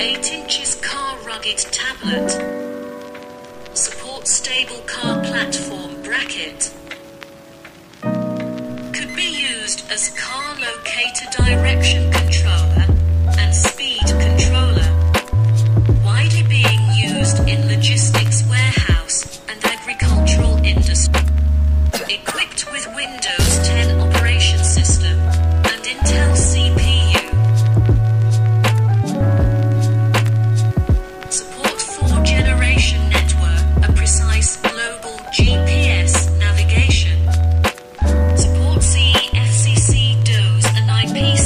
8 inches car rugged tablet. Support stable car platform bracket. Could be used as car locator direction controller and speed controller. Widely being used in logistics warehouse and agricultural industry. Equipped with Windows 10. peace.